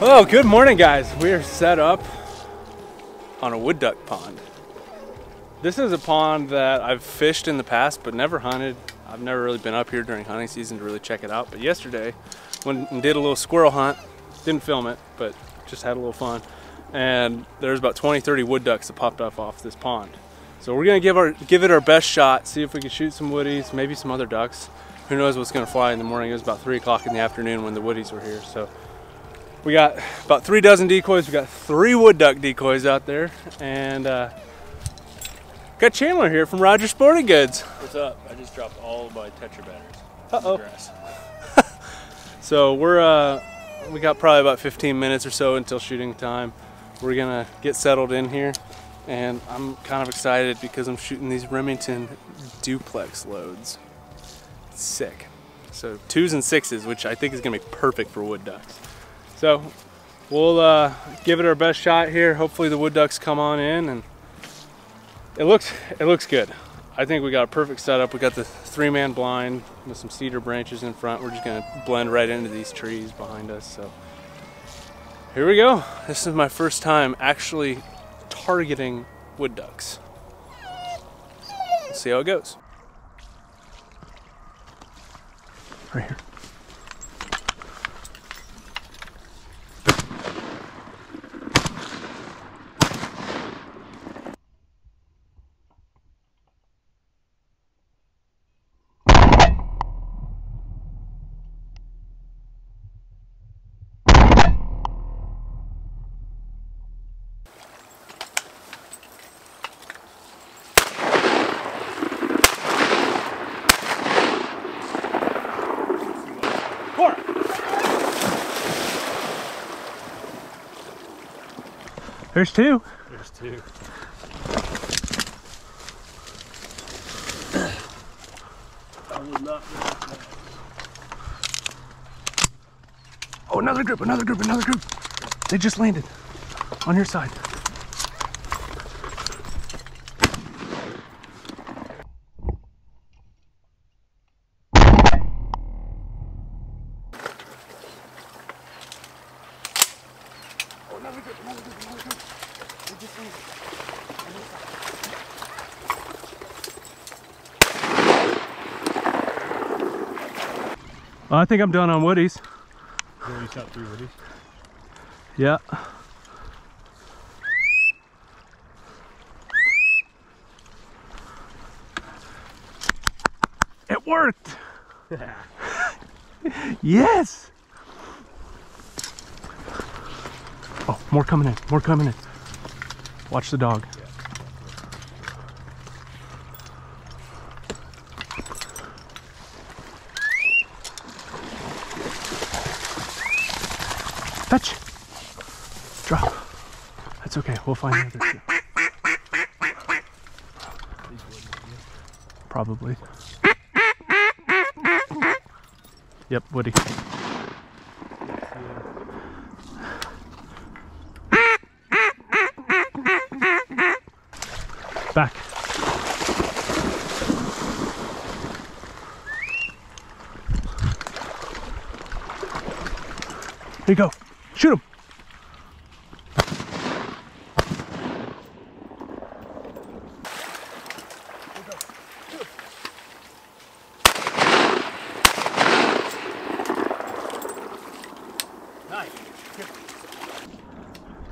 Hello, good morning guys. We are set up on a wood duck pond. This is a pond that I've fished in the past but never hunted. I've never really been up here during hunting season to really check it out. But yesterday, when and did a little squirrel hunt, didn't film it, but just had a little fun. And there's about 20, 30 wood ducks that popped up off this pond. So we're gonna give our give it our best shot, see if we can shoot some woodies, maybe some other ducks. Who knows what's gonna fly in the morning? It was about three o'clock in the afternoon when the woodies were here. So we got about three dozen decoys. We got three wood duck decoys out there, and uh, got Chandler here from Roger Sporting Goods. What's up? I just dropped all of my Tetra banners. Uh oh. So we're uh, we got probably about 15 minutes or so until shooting time. We're gonna get settled in here, and I'm kind of excited because I'm shooting these Remington duplex loads. It's sick. So twos and sixes, which I think is gonna be perfect for wood ducks. So we'll uh, give it our best shot here. Hopefully the wood ducks come on in, and it looks it looks good. I think we got a perfect setup. We got the three-man blind with some cedar branches in front. We're just gonna blend right into these trees behind us. So here we go. This is my first time actually targeting wood ducks. Let's see how it goes. Right here. There's two. There's two. I will not miss that. Oh, another group, another group, another group. They just landed on your side. I think I'm done on woodies. You shot three woodies. Yeah. It worked. yes. Oh, more coming in. More coming in. Watch the dog. Fetch. Drop. That's okay. We'll find the other two. Probably. Yep, Woody. Back. Here you go. Shoot him. Nice.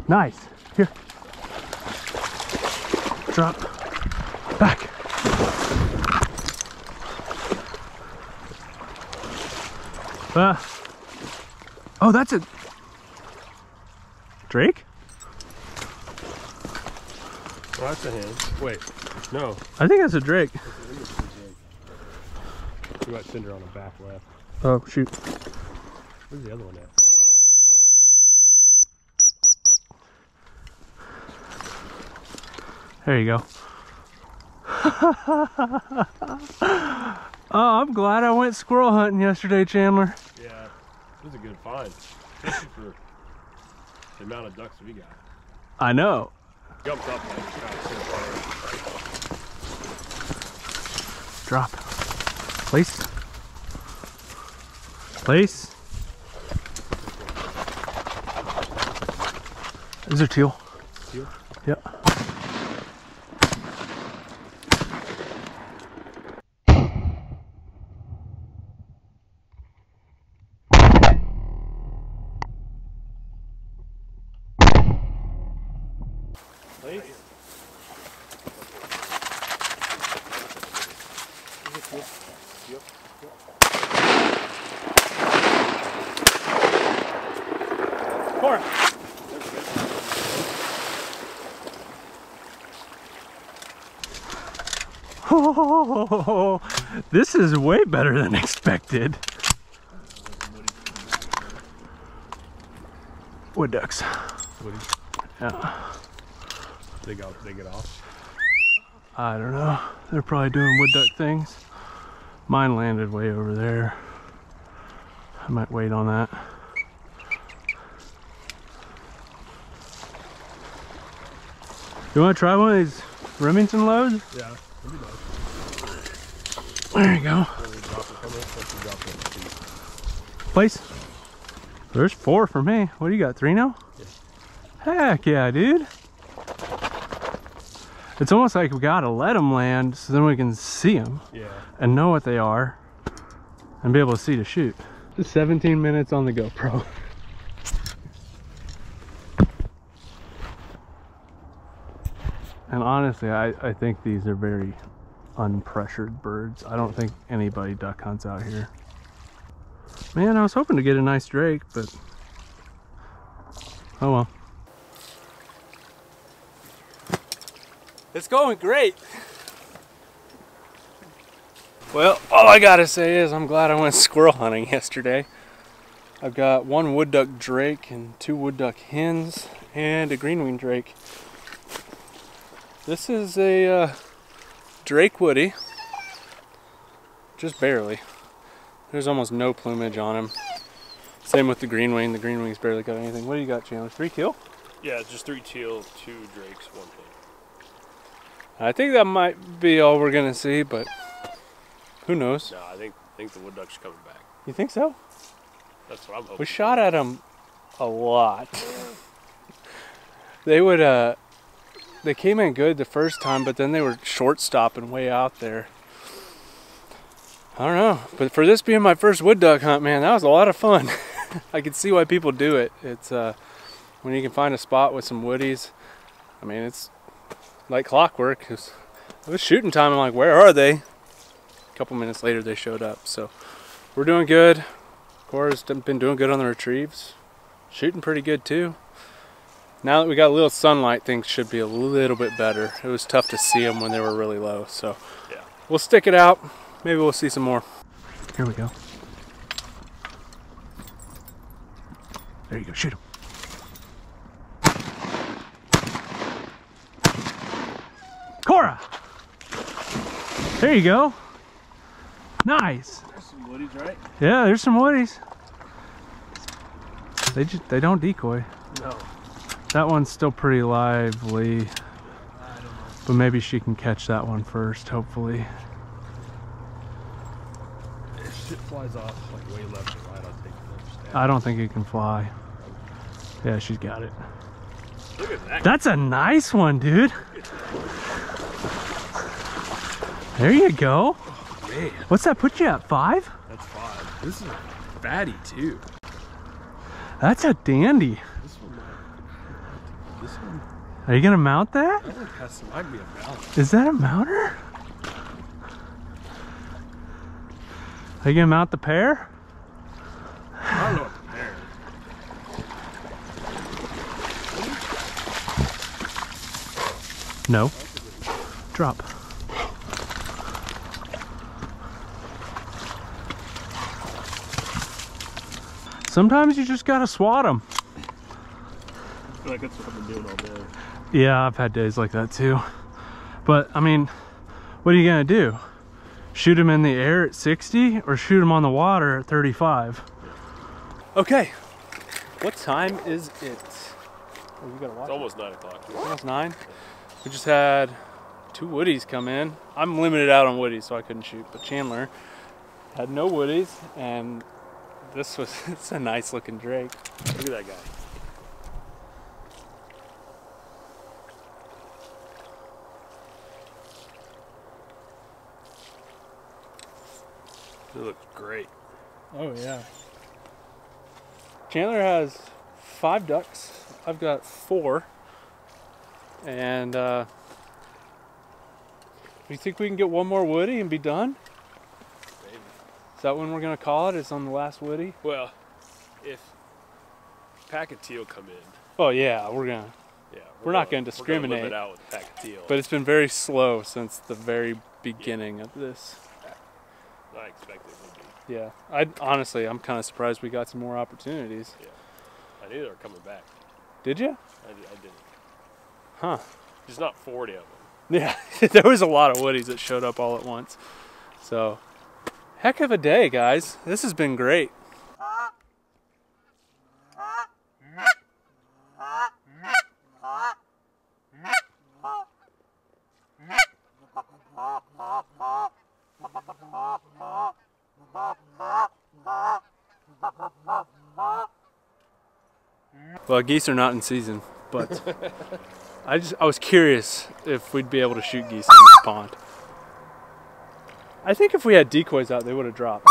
Nice. Here. Drop. Back. Uh, oh, that's a Drake? Well, that's a hand. Wait. No. I think that's a Drake. We might send her on the back left. Oh, shoot. Where's the other one at? There you go. oh, I'm glad I went squirrel hunting yesterday, Chandler. Yeah. It was a good find. Especially for the amount of ducks we got. I know. Jumped up and I just got it so far. Drop. Place. Place. These are teal. Teal? Yep. Cora. Oh, this is way better than expected. Wood ducks. Woody, Yeah. they got they get off. I don't know. They're probably doing wood duck things. Mine landed way over there. I might wait on that. You want to try one of these Remington loads? Yeah. That'd be nice. There you go. When we drop it, come in, let you drop it. please. Place. There's four for me. What do you got? Three now? Heck yeah, dude. It's almost like we gotta let them land so then we can see them Yeah. and know what they are and be able to see to shoot. Just 17 minutes on the GoPro. And honestly, I, I think these are very unpressured birds. I don't think anybody duck hunts out here. Man, I was hoping to get a nice drake, but oh well. It's going great. Well, all I gotta say is I'm glad I went squirrel hunting yesterday. I've got one wood duck drake and two wood duck hens and a green wing drake. This is a uh, drake woody, just barely. There's almost no plumage on him. Same with the green wing. The green wing's barely got anything. What do you got, Chandler? Three kill? Yeah, just three teal, two drakes, one pin. I think that might be all we're gonna see, but who knows? No, I think I think the wood ducks are coming back. You think so? That's what I'm hoping. We shot at them a lot. they would uh they came in good the first time, but then they were short stopping way out there. I don't know, but for this being my first wood duck hunt, man, that was a lot of fun. I can see why people do it. It's uh when you can find a spot with some woodies. I mean, it's like clockwork. It was shooting time. I'm like, where are they? A couple minutes later, they showed up. So we're doing good. Cora's been doing good on the retrieves. Shooting pretty good too. Now that we got a little sunlight, things should be a little bit better. It was tough to see them when they were really low. So Yeah. we'll stick it out. Maybe we'll see some more. Here we go. There you go. Shoot him. Cora! There you go. Nice. There's some woodies, right? Yeah, there's some woodies. They just they don't decoy. No. That one's still pretty lively, but maybe she can catch that one first. Hopefully. If shit flies off like way left or right, I'll take another stab. I don't think it can fly. Yeah, she's got it. Look at that. That's a nice one, dude. There you go. Oh, man, What's that put you at? Five? that's five. This is a fatty too. That's a dandy. This one might. This one. Are you gonna mount that? That one has some. Might be a. Is that a mounter? Are you gonna mount the pair? I don't know what the pair is. No. Drop. Sometimes you just gotta swat them. I feel like that's what I've been doing all day. Yeah, I've had days like that too. But I mean, what are you gonna do? Shoot them in the air at 60 or shoot them on the water at 35? Okay, what time is it? Oh, you gotta watch. It's almost nine o'clock. Almost nine. We just had two woodies come in. I'm limited out on woodies, so I couldn't shoot. But Chandler had no woodies, and this was it's a nice looking drake. Look at that guy. It looks great. Oh yeah. Chandler has five ducks. I've got four. And uh, you think we can get one more woody and be done? Maybe. Is that when we're gonna call it? It's on the last woody. Well, if pack of teal come in, Oh yeah, we're gonna. yeah, We're not gonna discriminate. We're discriminate. gonna limit out with a pack of teal. But it's been very slow since the very beginning of this. I expected it would be. Yeah, I honestly, I'm kind of surprised we got some more opportunities. I knew they were coming back. Did you? I, I didn't. Huh? There's not 40 of them. Yeah, there was a lot of woodies that showed up all at once. So, heck of a day, guys. This has been great. Well, geese are not in season, but I just I was curious if we'd be able to shoot geese in this pond. I think if we had decoys out, they would have dropped.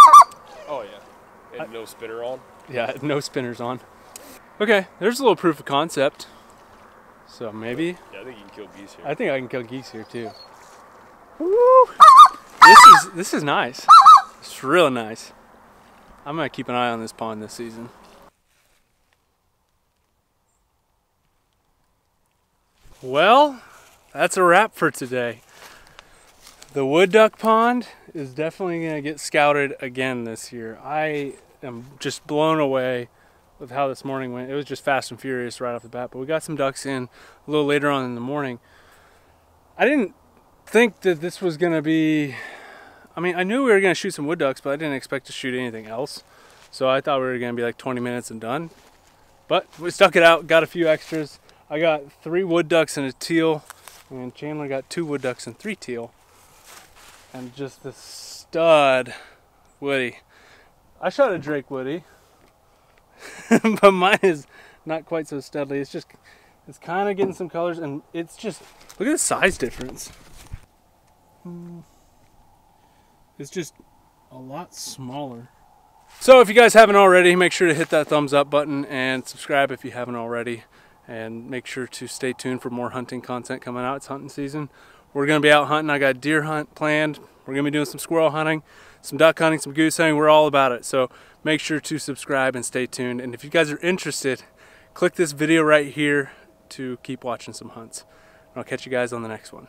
Oh yeah. And no spinner on. Yeah, no spinners on. Okay, there's a little proof of concept. So maybe Yeah, I think you can kill geese here. I think I can kill geese here too. Woo! This is this is nice. It's real nice. I'm gonna keep an eye on this pond this season. Well, that's a wrap for today. The wood duck pond is definitely gonna get scouted again this year. I am just blown away with how this morning went. It was just fast and furious right off the bat, but we got some ducks in a little later on in the morning. I didn't think that this was gonna be. I mean, I knew we were gonna shoot some wood ducks, but I didn't expect to shoot anything else. So I thought we were gonna be like 20 minutes and done. But we stuck it out, got a few extras. I got three wood ducks and a teal, and Chandler got two wood ducks and three teal. And just the stud woody. I shot a Drake woody, but mine is not quite so studly. It's just, it's kind of getting some colors, and it's just, look at the size difference. Hmm. It's just a lot smaller. So if you guys haven't already, make sure to hit that thumbs up button and subscribe if you haven't already. And make sure to stay tuned for more hunting content coming out. It's hunting season. We're gonna be out hunting. I got deer hunt planned. We're gonna be doing some squirrel hunting, some duck hunting, some goose hunting. We're all about it. So make sure to subscribe and stay tuned. And if you guys are interested, click this video right here to keep watching some hunts. And I'll catch you guys on the next one.